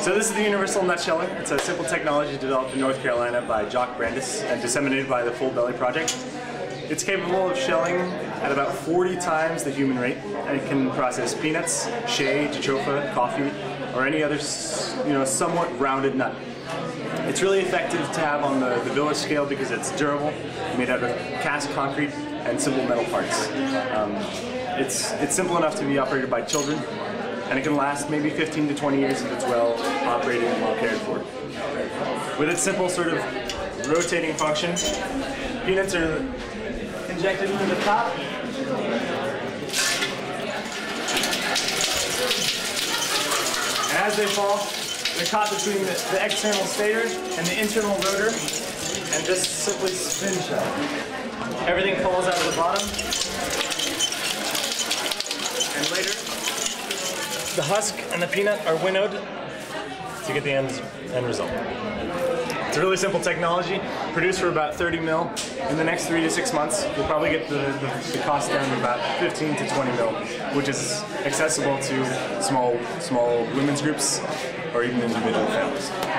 So this is the universal nut sheller. It's a simple technology developed in North Carolina by Jock Brandis and disseminated by the Full Belly Project. It's capable of shelling at about 40 times the human rate, and it can process peanuts, shea, jatropha, coffee, or any other, you know, somewhat rounded nut. It's really effective to have on the, the village scale because it's durable, made out of cast concrete and simple metal parts. Um, it's, it's simple enough to be operated by children, and it can last maybe 15 to 20 years if it's well operated and well cared for. With its simple sort of rotating function, peanuts are injected into the top. And as they fall, they're caught between the, the external stator and the internal rotor and just simply spin shut. Everything falls out of the bottom. And later, the husk and the peanut are winnowed to get the end, end result. It's a really simple technology, produced for about 30 mil. In the next three to six months, we'll probably get the, the, the cost down to about 15 to 20 mil, which is accessible to small, small women's groups or even individual families.